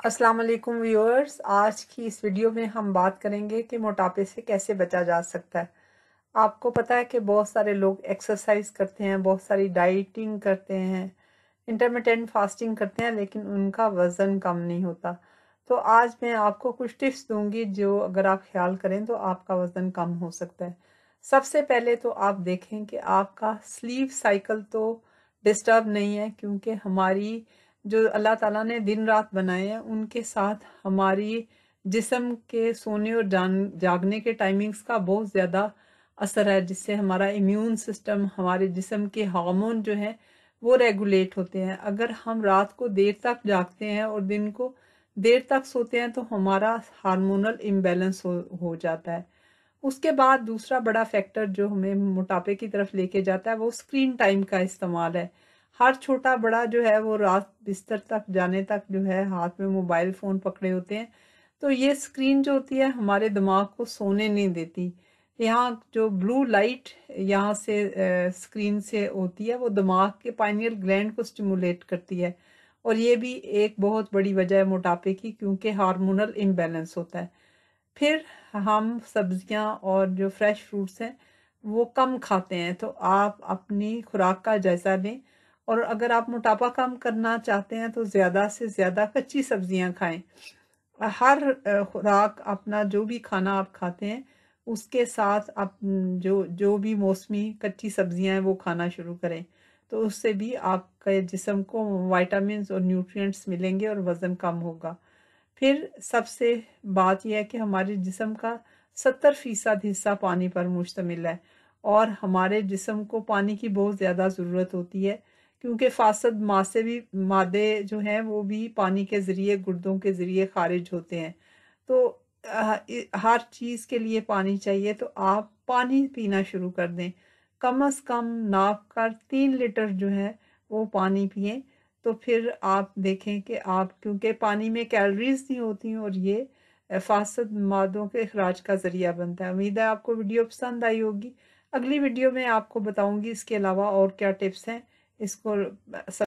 अस्सलाम वालेकुम व्यूअर्स, आज की इस वीडियो में हम बात करेंगे कि मोटापे से कैसे बचा जा सकता है। आपको पता है कि बहुत सारे लोग एक्सरसाइज करते हैं, बहुत सारी डाइटिंग करते हैं इंटरमीडियंट फास्टिंग करते हैं, लेकिन उनका वज़न कम नहीं होता। तो आज मैं आपको कुछ टिप्स दूँगी जो अगर आप ख्याल करें तो आपका वज़न कम हो सकता है। सबसे पहले तो आप देखें कि आपका स्लीव साइकिल तो डिस्टर्ब नहीं है, क्योंकि हमारी जो अल्लाह ताला ने दिन रात बनाए हैं उनके साथ हमारी जिसम के सोने और जान जागने के टाइमिंग्स का बहुत ज़्यादा असर है जिससे हमारा इम्यून सिस्टम हमारे जिसम के हार्मोन जो है वो रेगुलेट होते हैं। अगर हम रात को देर तक जागते हैं और दिन को देर तक सोते हैं तो हमारा हार्मोनल इम्बेलेंस हो, हो जाता है। उसके बाद दूसरा बड़ा फैक्टर जो हमें मोटापे की तरफ़ लेके जाता है वो स्क्रीन टाइम का इस्तेमाल है। हर छोटा बड़ा जो है वो रात बिस्तर तक, जाने तक जो है हाथ में मोबाइल फ़ोन पकड़े होते हैं। तो ये स्क्रीन जो होती है हमारे दिमाग को सोने नहीं देती। यहाँ जो ब्लू लाइट यहाँ से स्क्रीन से होती है वो दिमाग के पाइनियल ग्लैंड को स्टिमुलेट करती है। और ये भी एक बहुत बड़ी वजह है मोटापे की, क्योंकि हार्मोनल इम्बेलेंस होता है। फिर हम सब्ज़ियाँ और जो फ्रेश फ्रूट्स हैं वो कम खाते हैं। तो आप अपनी खुराक का जायज़ा लें। और अगर आप मोटापा कम करना चाहते हैं तो ज़्यादा से ज़्यादा कच्ची सब्ज़ियाँ खाएँ। हर खुराक अपना जो भी खाना आप खाते हैं, उसके साथ आप, जो जो भी मौसमी कच्ची सब्ज़ियाँ हैं, वो खाना शुरू करें। तो उससे भी आपके जिसम को वाइटामिन और न्यूट्रिएंट्स मिलेंगे और वज़न कम होगा। फिर सबसे बात यह है कि हमारे जिसम का सत्तर फ़ीसद हिस्सा पानी पर मुश्तमिल है और हमारे जिसम को पानी की बहुत ज़्यादा ज़रूरत होती है। क्योंकि फासद माँ से भी, मादे जो हैं, वो भी पानी के ज़रिए, गुर्दों के ज़रिए खारिज होते हैं। तो हर चीज़ के लिए पानी चाहिए तो आप पानी पीना शुरू कर दें। कम अज़ कम नाप कर तीन लीटर जो है, वो पानी पिए। तो फिर आप देखें कि आप, क्योंकि पानी में कैलोरीज नहीं होती और ये फासद मादों के अखराज का ज़रिया बनता है। उम्मीद है आपको वीडियो पसंद आई होगी। अगली वीडियो में आपको बताऊँगी इसके अलावा और क्या टिप्स हैं। इसको